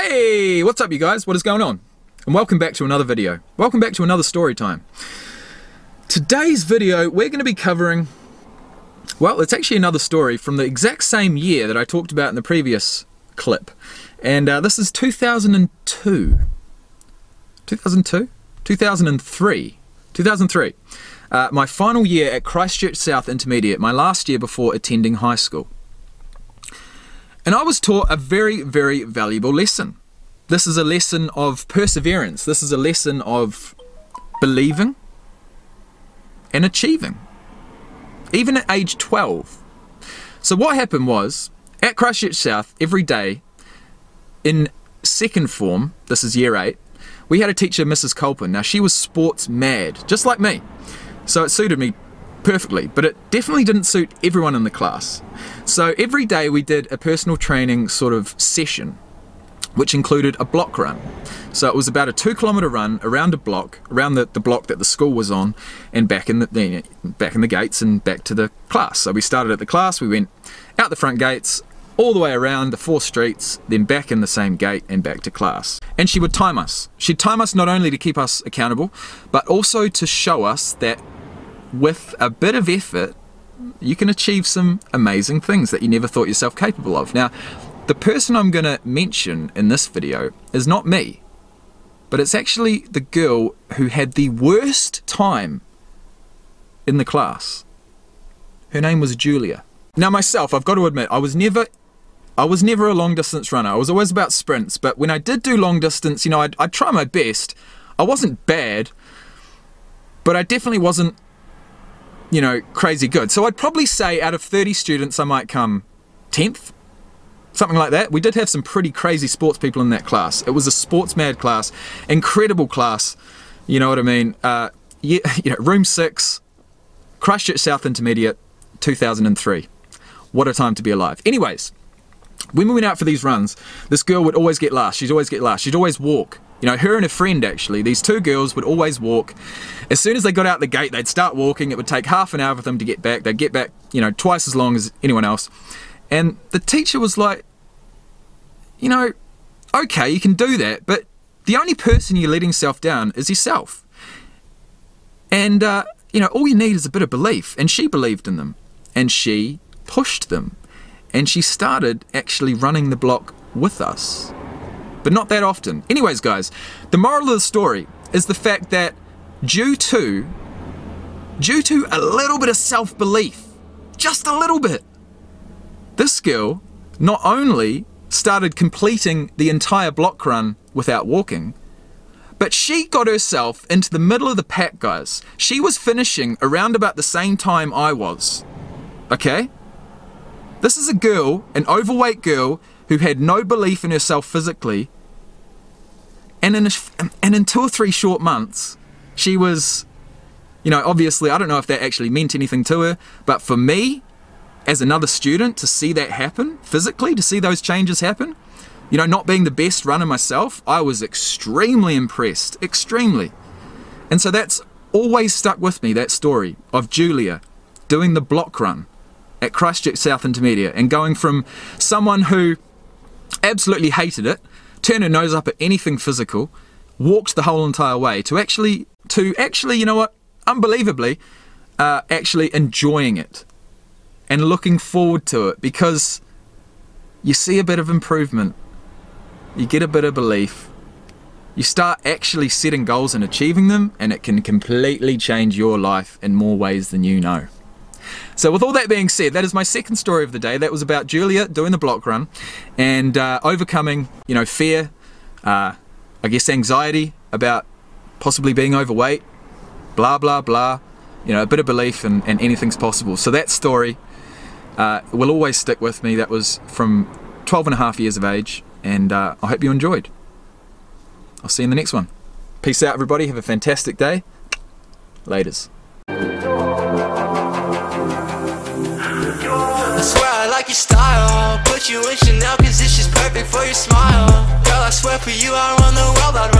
Hey, what's up you guys? What is going on? And welcome back to another video. Welcome back to another story time. Today's video, we're going to be covering, well, it's actually another story from the exact same year that I talked about in the previous clip. And uh, this is 2002. 2002? 2003. 2003. Uh, my final year at Christchurch South Intermediate, my last year before attending high school. And I was taught a very, very valuable lesson. This is a lesson of perseverance. This is a lesson of believing and achieving, even at age 12. So, what happened was at Christchurch South, every day in second form, this is year eight, we had a teacher, Mrs. Colpin. Now, she was sports mad, just like me. So, it suited me perfectly, but it definitely didn't suit everyone in the class. So every day we did a personal training sort of session, which included a block run. So it was about a two kilometre run around a block, around the, the block that the school was on, and back in the back in the gates and back to the class. So we started at the class, we went out the front gates, all the way around the four streets, then back in the same gate and back to class. And she would time us. She'd time us not only to keep us accountable, but also to show us that with a bit of effort, you can achieve some amazing things that you never thought yourself capable of. Now, the person I'm going to mention in this video is not me, but it's actually the girl who had the worst time in the class. Her name was Julia. Now myself, I've got to admit, I was never I was never a long distance runner. I was always about sprints, but when I did do long distance, you know, I'd, I'd try my best. I wasn't bad, but I definitely wasn't you know, crazy good. So I'd probably say out of 30 students, I might come 10th, something like that. We did have some pretty crazy sports people in that class. It was a sports mad class, incredible class. You know what I mean? Uh, yeah, you know, room six, Christchurch South Intermediate, 2003. What a time to be alive. Anyways, when we went out for these runs, this girl would always get last. She'd always get last. She'd always walk. You know, her and a friend actually, these two girls would always walk. As soon as they got out the gate, they'd start walking. It would take half an hour for them to get back. They'd get back, you know, twice as long as anyone else. And the teacher was like, you know, okay, you can do that, but the only person you're letting yourself down is yourself. And, uh, you know, all you need is a bit of belief. And she believed in them. And she pushed them. And she started actually running the block with us but not that often. Anyways, guys, the moral of the story is the fact that due to due to a little bit of self-belief, just a little bit, this girl not only started completing the entire block run without walking, but she got herself into the middle of the pack, guys. She was finishing around about the same time I was. Okay? This is a girl, an overweight girl, who had no belief in herself physically, and in, a, and in two or three short months, she was, you know, obviously, I don't know if that actually meant anything to her, but for me, as another student, to see that happen physically, to see those changes happen, you know, not being the best runner myself, I was extremely impressed, extremely. And so that's always stuck with me, that story of Julia doing the block run at Christchurch South Intermediate and going from someone who absolutely hated it. Turned her nose up at anything physical, walked the whole entire way to actually, to actually, you know what, unbelievably, uh, actually enjoying it and looking forward to it because you see a bit of improvement, you get a bit of belief, you start actually setting goals and achieving them, and it can completely change your life in more ways than you know. So with all that being said, that is my second story of the day. That was about Julia doing the block run and uh, overcoming, you know, fear, uh, I guess anxiety about possibly being overweight, blah, blah, blah. You know, a bit of belief and, and anything's possible. So that story uh, will always stick with me. That was from 12 and a half years of age and uh, I hope you enjoyed. I'll see you in the next one. Peace out everybody. Have a fantastic day. Laters. like your style. Put you in Chanel cause it's just perfect for your smile. Girl, I swear for you, I'd run the world, I'd